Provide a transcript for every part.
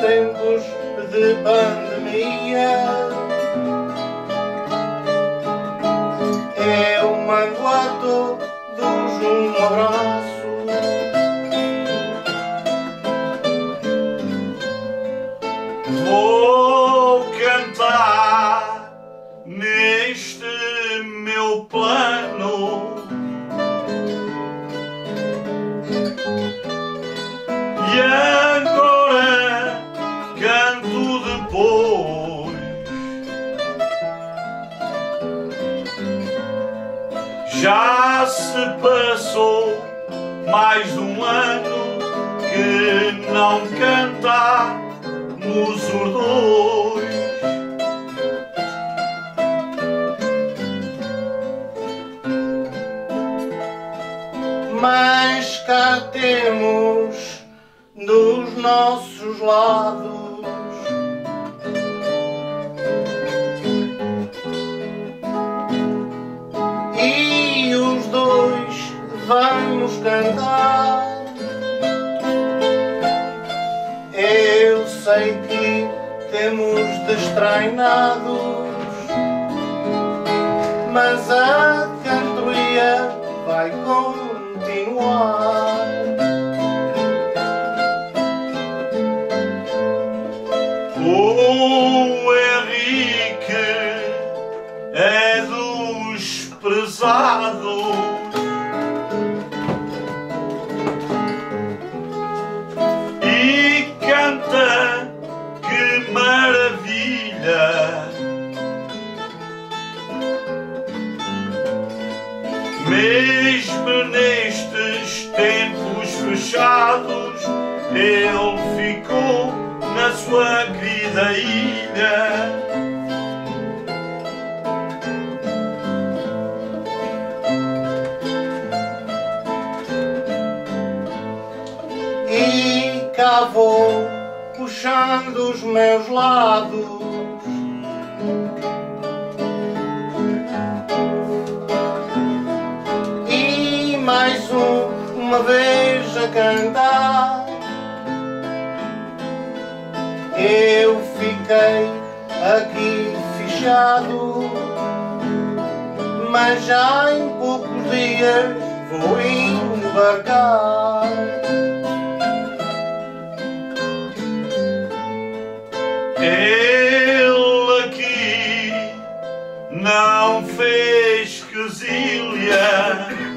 tempos de pandemia Mas cá temos dos nossos lados e os dois vamos cantar. Eu sei que temos destreinados, mas a cantoria vai continuar. O Mesmo nestes tempos fechados, ele ficou na sua querida ilha. e cá vou puxando os meus lados. Uma vez a cantar. Eu fiquei aqui fechado, mas já em poucos dias vou embarcar. Ele aqui não fez quesilha.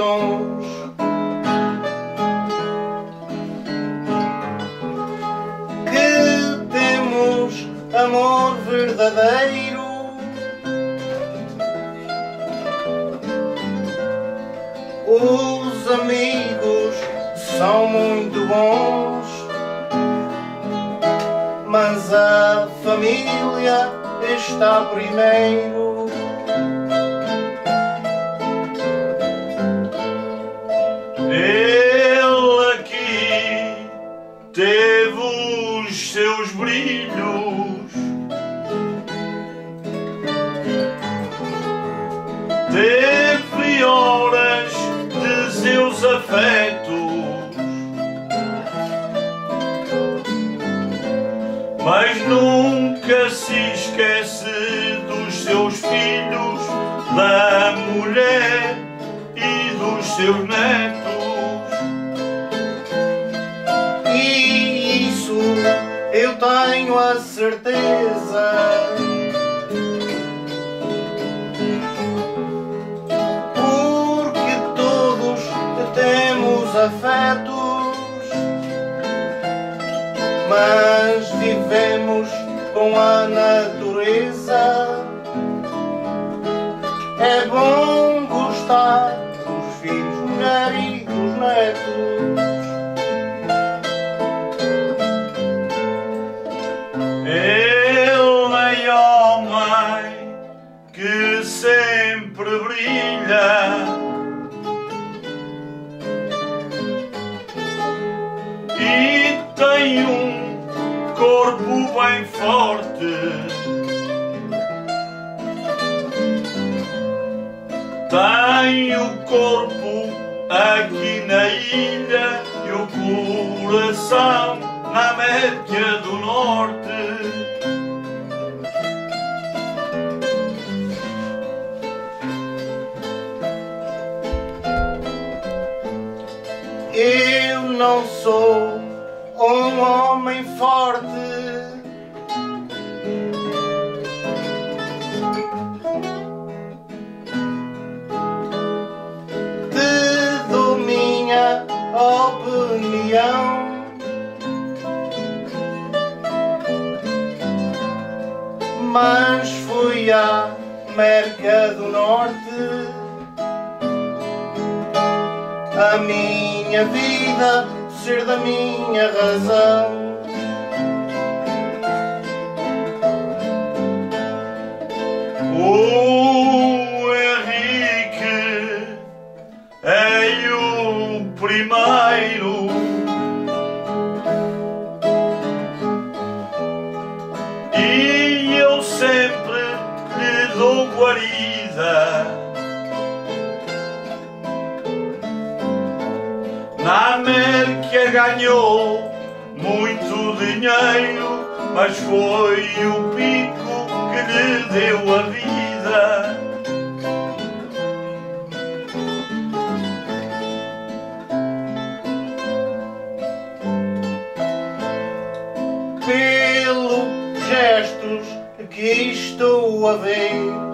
Tons. Que temos amor verdadeiro. Os amigos são muito bons, mas a família está primeiro. Nunca se esquece dos seus filhos, da mulher e dos seus netos. Com a. homem forte. Te dou minha opinião. Mas fui à América do Norte a minha vida ser da minha razão. Ganhou muito dinheiro, mas foi o pico que lhe deu a vida. Pelo gestos que estou a ver.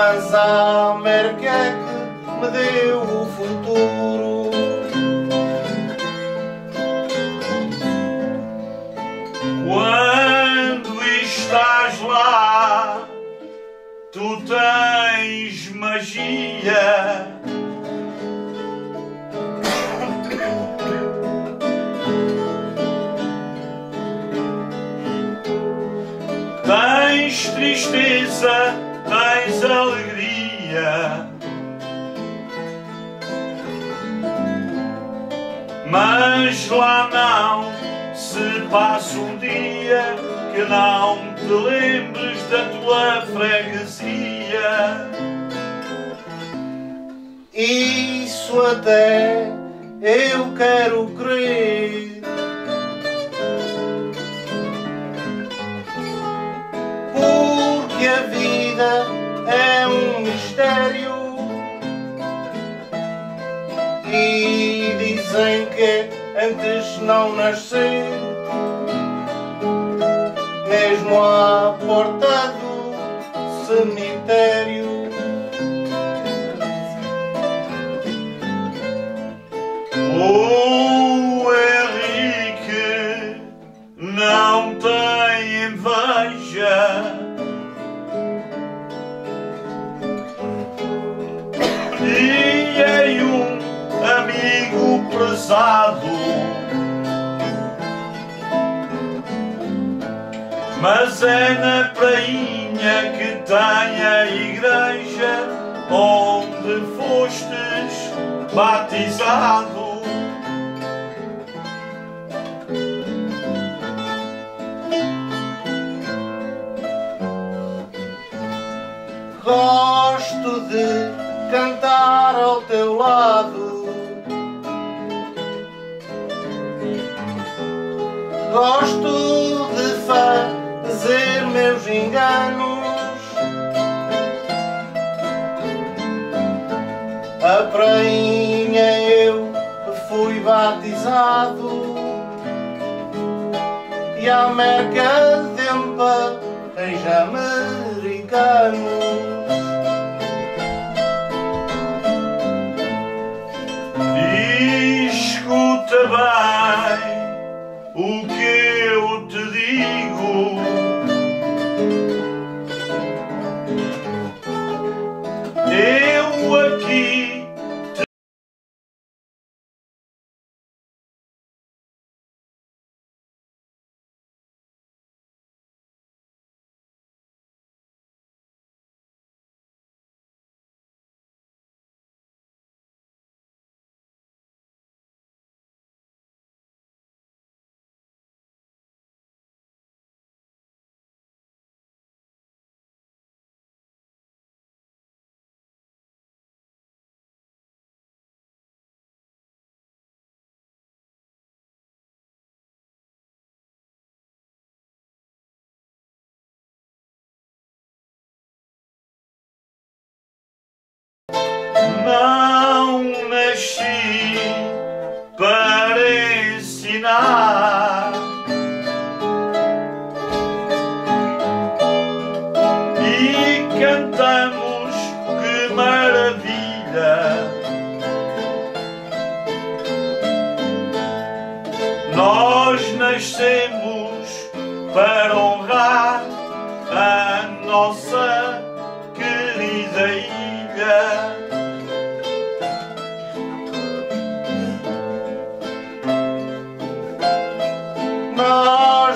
Mas a América é que me deu o futuro. Quando estás lá, tu tens magia. Tens tristeza, tens alegria. Mas lá não se passa um dia que não te lembres da tua freguesia. Isso até eu quero crer. Porque a vida mistério. E dizem que antes não nascer, mesmo à porta do cemitério. é na prainha que tem a igreja onde fostes batizado. Gosto de enganos A prainha eu fui batizado. E a merca dempa reis americanos escuta bem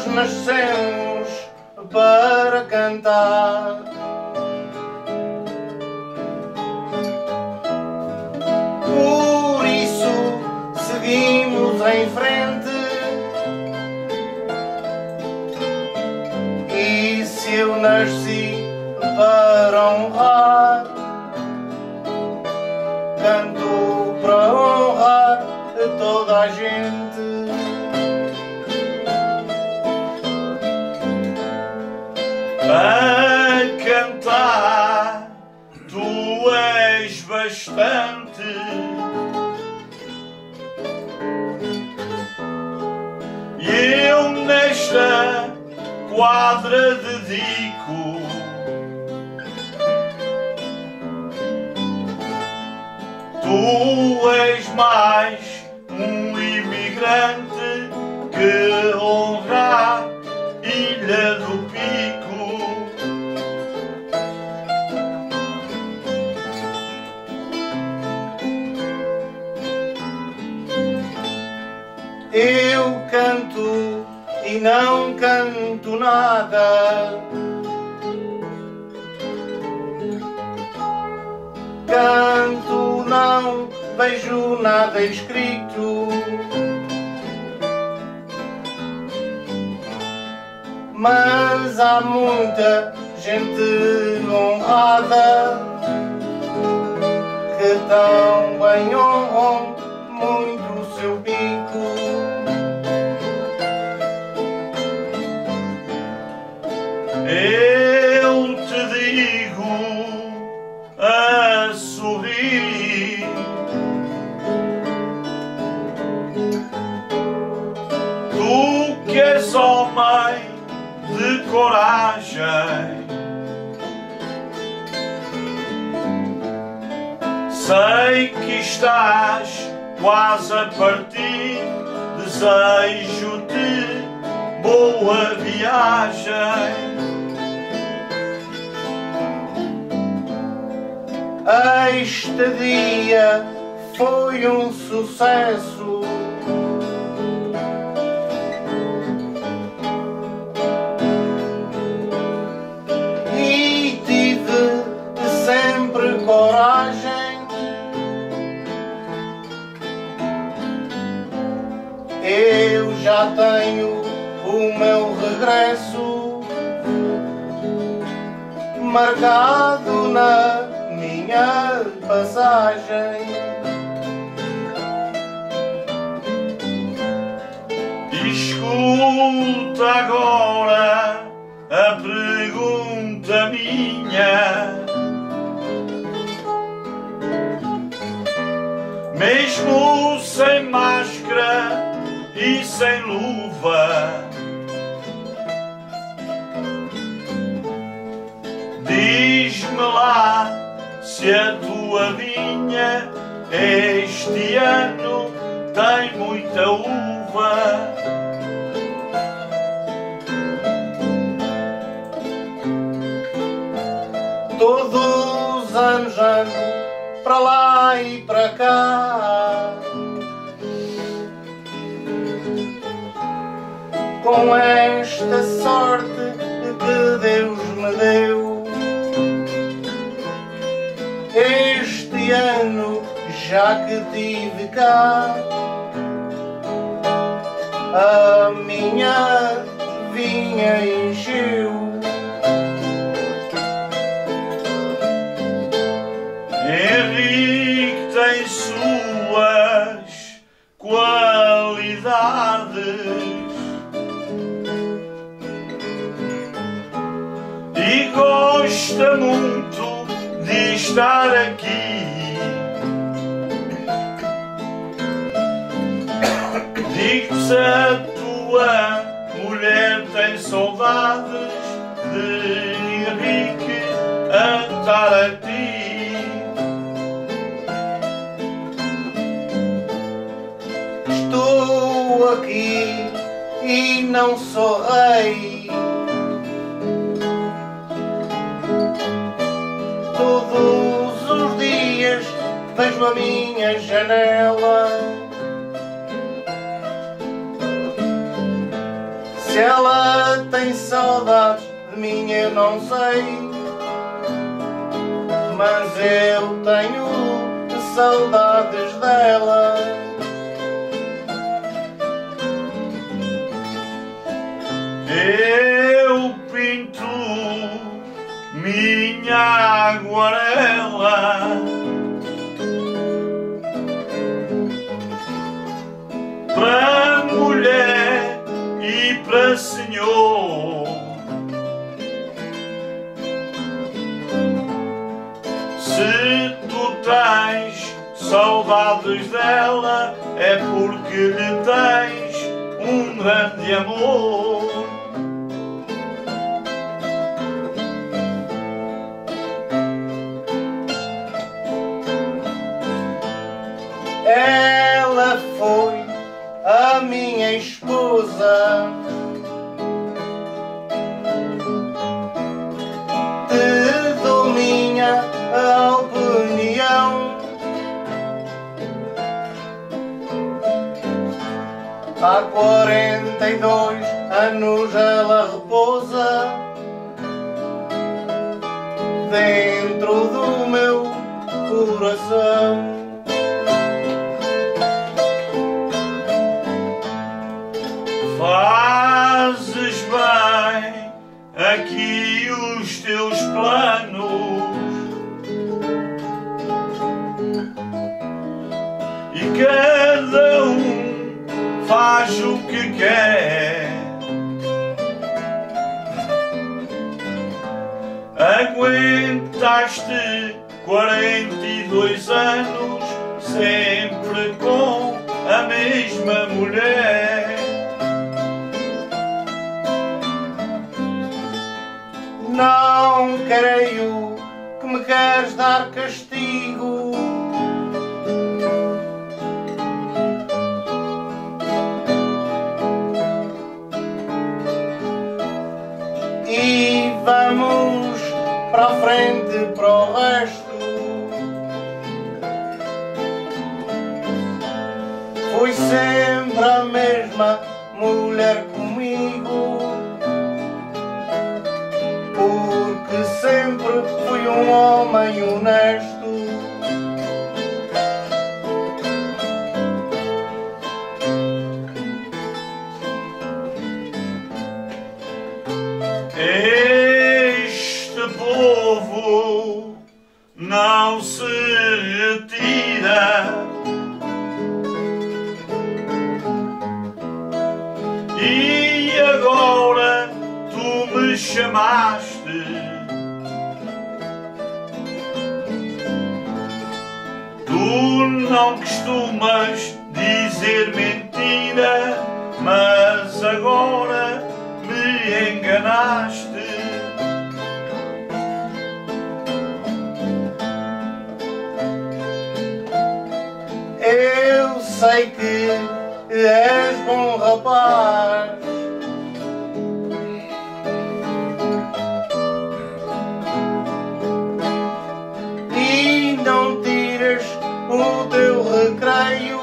nós nascemos para cantar. Mais um imigrante. coragem. Sei que estás quase a partir. Desejo-te boa viagem. Este dia foi um sucesso. já tenho o meu regresso marcado na minha passagem. Que tive cá a minha vinha encheu. Henrique tem suas qualidades e gosta muito de estar aqui. Digo se a mulher tem saudades de Henrique a ti. Estou aqui e não sou rei. Todos os dias vejo a minha janela. Se ela tem saudades de mim, eu não sei. Mas eu tenho saudades dela. Eu pinto minha aguarela para para senhor. Se tu tens saudades dela, é porque lhe tens um grande amor. Há quarenta e dois anos ela repousa Aguentaste 42 anos sempre com a mesma mulher. Não creio que me queres dar castigo. Para a frente para o resto. Foi sempre a mesma mulher comigo. porque sempre fui um homem honesto. Não se retira. E agora tu me chamaste. Tu não costumas dizer mentira, mas agora me enganaste. Sei que és bom rapaz. E não tiras o teu recreio.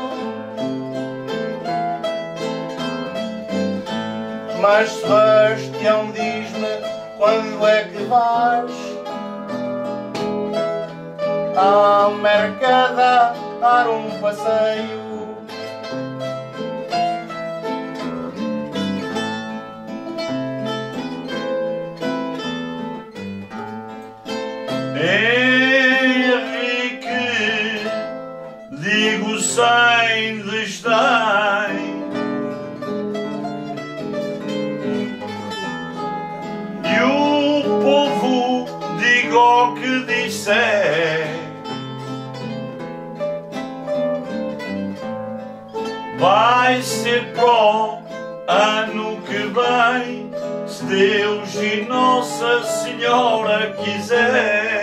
Mas Sebastião diz-me quando é que vais à mercada dar um passeio. Henrique, digo sem desdém. E o povo diga o que disser. Vai ser pro ano que vem, se Deus e Nossa Senhora quiser.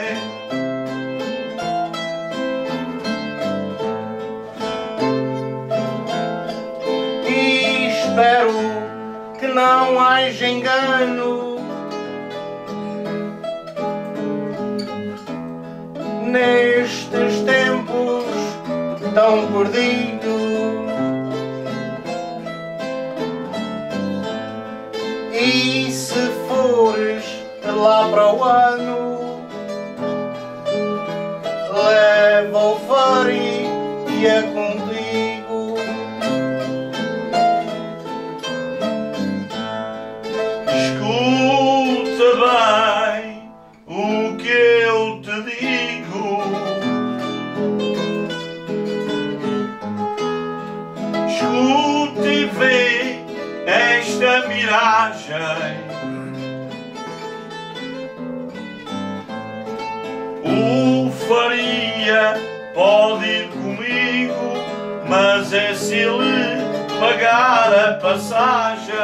Não haja engano nestes tempos tão perdidos. E se fores lá para o ano, leva o farinha contigo. Se ele pagar a passagem.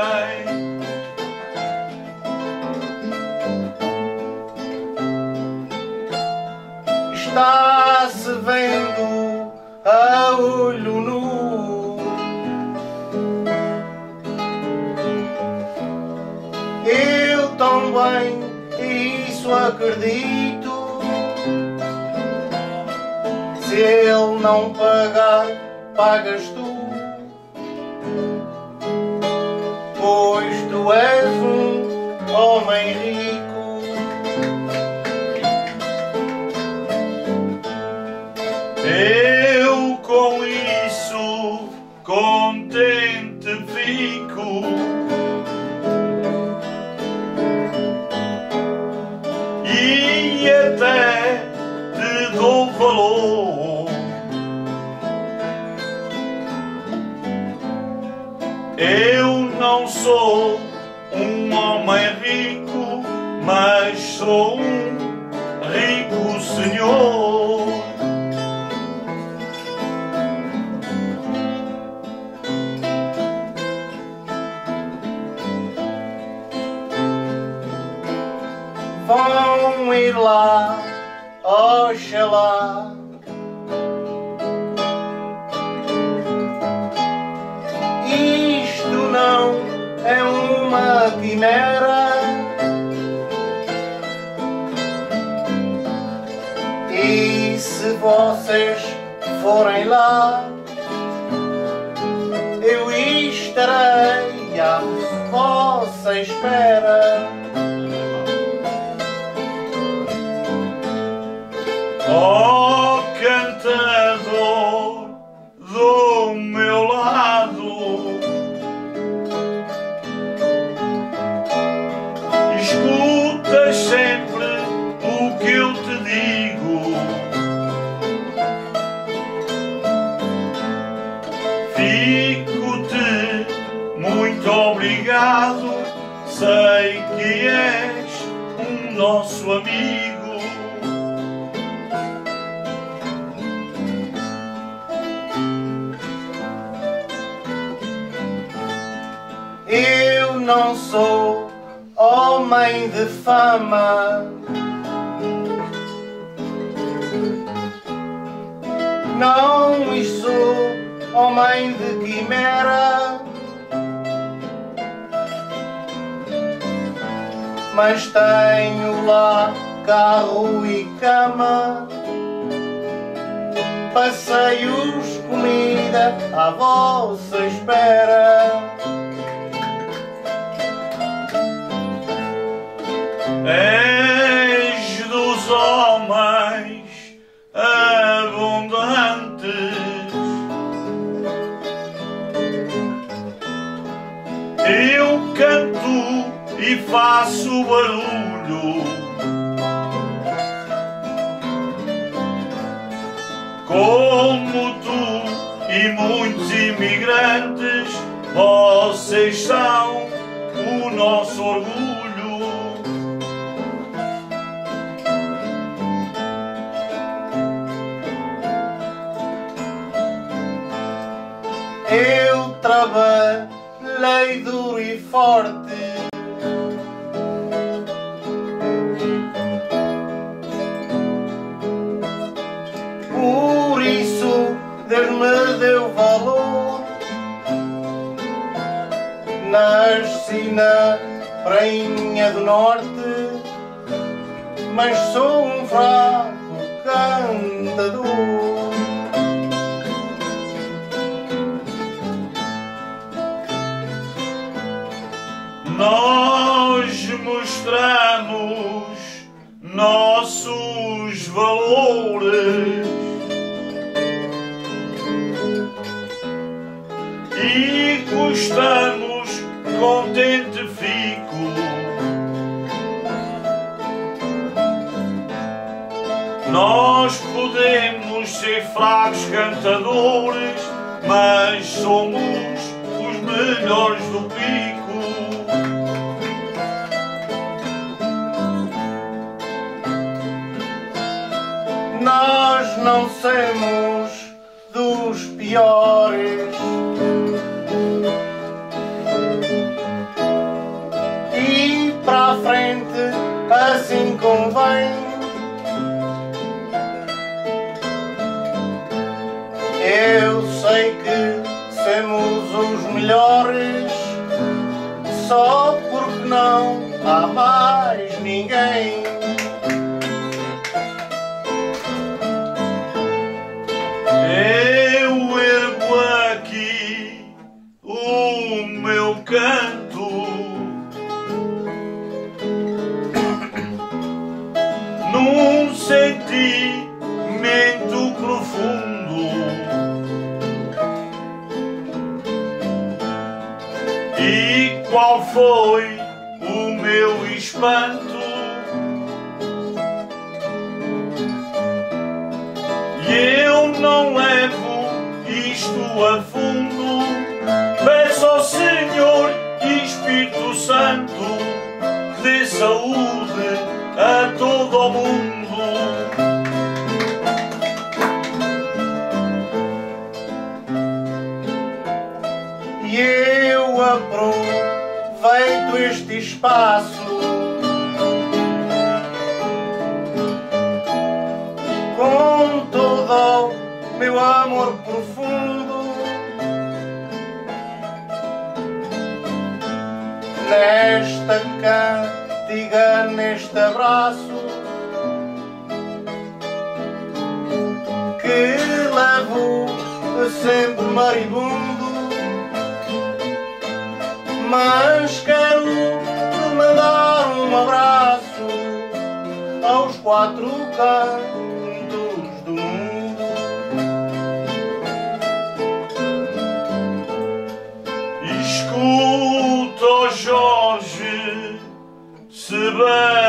está-se vendo a olho nu. Eu também isso acredito. Se ele não pagar, pagas tu. Pois tu és um homem rico. Eu não sou um homem rico, mas sou um rico senhor. vão ir lá, oxalá. E se vocês forem lá, eu estarei à vossa espera. À vossa espera. És dos homens abundantes. Eu canto e faço barulho. Como e muitos imigrantes, vocês são o nosso orgulho. Eu trabalhei duro e forte. Deus me deu valor. Nasci na prainha do norte, mas sou um fraco cantador. Nós mostramos nossos valores e gostamos contente fico. Nós podemos ser fracos cantadores, mas somos os melhores do pico. Nós não somos dos piores. Só porque não há mais ninguém. Não levo isto a fundo. Peço ao Senhor Espírito Santo dê saúde a todo o mundo. E eu aproveito este espaço meu amor profundo. Nesta cantiga, neste abraço que levo sempre maribundo mas quero mandar um abraço aos quatro cantos Father.